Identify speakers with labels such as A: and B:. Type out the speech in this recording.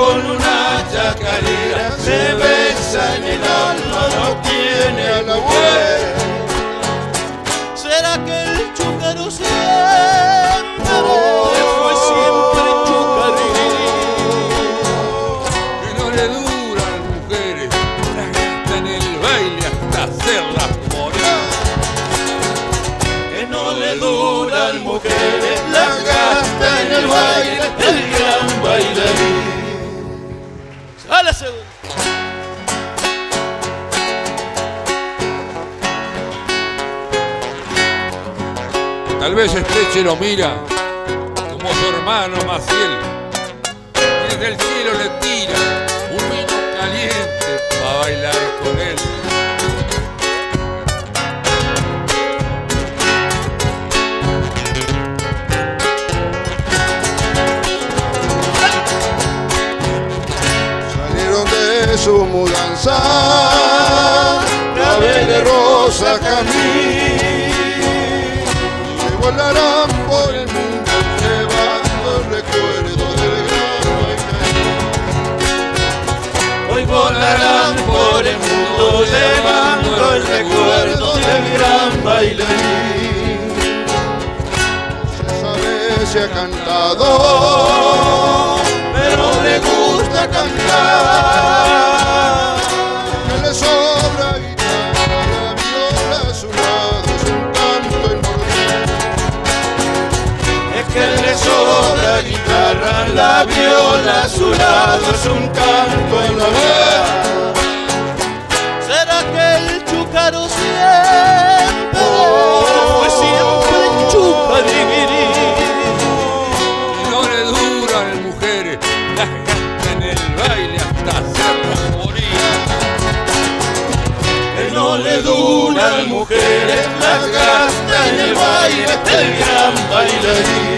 A: con una chacarera se besa en el alma, no tiene a la vuelta. ¿Será que el chucaro siempre fue siempre chucarí?
B: Que no le duran mujeres, las gasta en el baile hasta hacerlas morir.
A: Que no le duran mujeres, las gasta en el baile
B: Tal vez Estreche lo mira como su hermano. Y desde el cielo le tira un vino caliente para bailar con él.
C: Salieron de su mudanza,
A: de rosa camino,
C: volarán por el mundo llevando el recuerdo del gran bailarín.
A: Hoy volarán por el mundo llevando el recuerdo del gran bailarín.
C: Se sabe si ha cantado,
A: sobra guitarra, la viola a su lado es un canto en la ¿Será que el chúcaro siempre fue siempre chucariguirí?
B: Y no le duran mujeres, las gasta en el baile hasta hacernos morir.
A: Que no le duran mujeres, las gasta en el baile del gran bailarín.